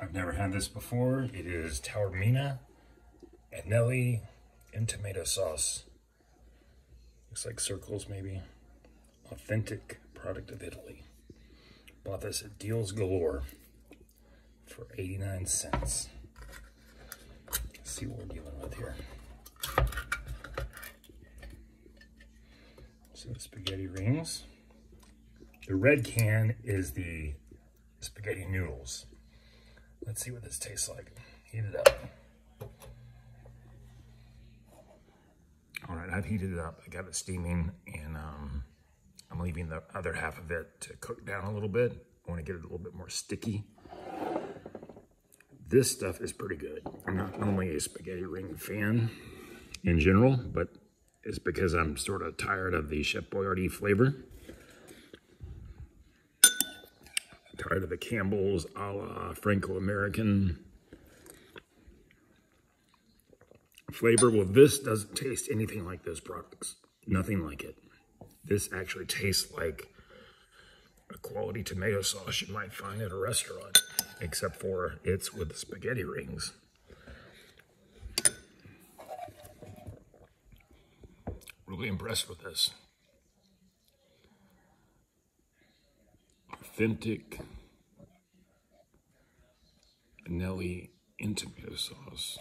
I've never had this before. It is Taormina, Anelli, and tomato sauce. Looks like circles maybe. Authentic product of Italy. Bought this at Deals Galore for 89 cents. Let's see what we're dealing with here. Some spaghetti rings. The red can is the spaghetti noodles. Let's see what this tastes like. Heat it up. All right, I've heated it up. I got it steaming and um, I'm leaving the other half of it to cook down a little bit. I want to get it a little bit more sticky. This stuff is pretty good. I'm not normally a spaghetti ring fan in general, but it's because I'm sort of tired of the Chef Boyardee flavor. Of the Campbell's a la Franco-American flavor. Well, this doesn't taste anything like those products. Nothing like it. This actually tastes like a quality tomato sauce you might find at a restaurant, except for it's with spaghetti rings. Really impressed with this. Authentic Nelly in tomato sauce.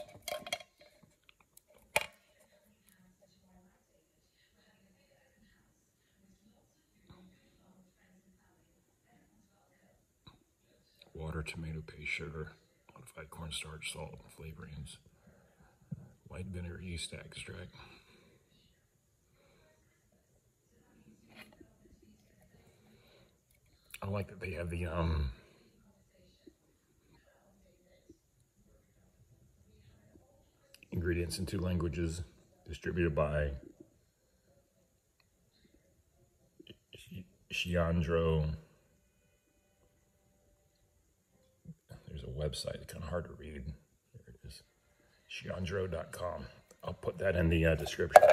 water, tomato paste, sugar, modified cornstarch, salt, flavorings, white vinegar, yeast extract. I like that they have the um ingredients in two languages distributed by Sheandro. There's a website. It's kind of hard to read. There it is, sheandro.com. I'll put that in the uh, description.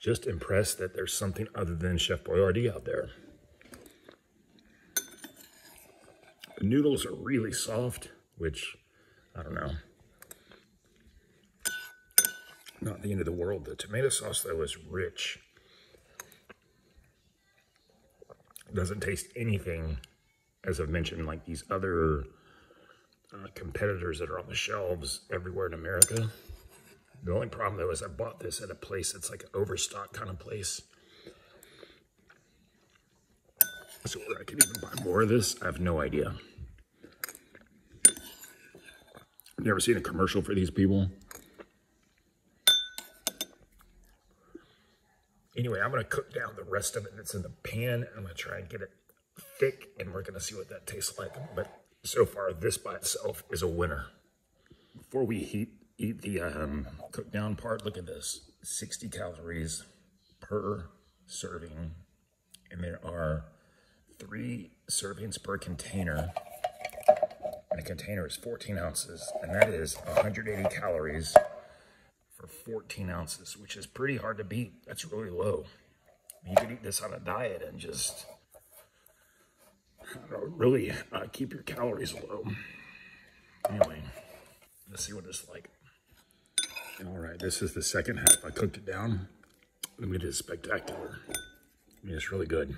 Just impressed that there's something other than Chef Boyardee out there. The noodles are really soft, which, I don't know. Not the end of the world. The tomato sauce, though, is rich. Doesn't taste anything as I've mentioned, like these other uh, competitors that are on the shelves everywhere in America. The only problem though is I bought this at a place that's like an overstock kind of place. So where I can even buy more of this, I have no idea. I've never seen a commercial for these people. Anyway, I'm to cook down the rest of it that's in the pan. I'm to try and get it thick, and we're to see what that tastes like. But so far, this by itself is a winner. Before we heat, eat the um, cook down part, look at this. 60 calories per serving, and there are three servings per container. And a container is 14 ounces, and that is 180 calories for 14 ounces, which is pretty hard to beat. That's really low. You could eat this on a diet and just really uh, keep your calories low. Anyway, let's see what it's like. All right, this is the second half. I cooked it down. I mean, it is spectacular. I mean, it's really good.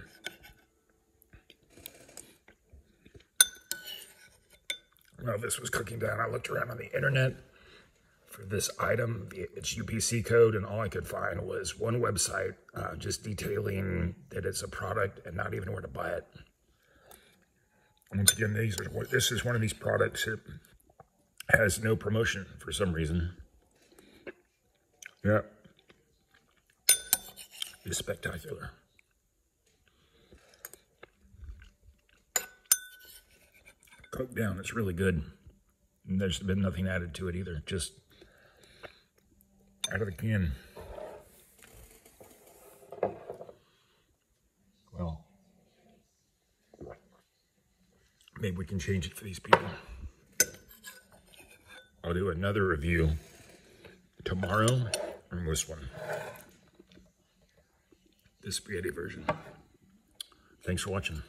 While this was cooking down, I looked around on the internet for this item, its UPC code, and all I could find was one website uh, just detailing that it's a product and not even where to buy it. Once again, these are, this is one of these products that has no promotion for some reason. Yeah. It's spectacular. Cooked down, it's really good. And there's been nothing added to it either, just out of the can. Well, maybe we can change it for these people. I'll do another review tomorrow on this one. The spaghetti version. Thanks for watching.